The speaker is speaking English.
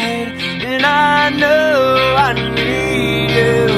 and I know I need you.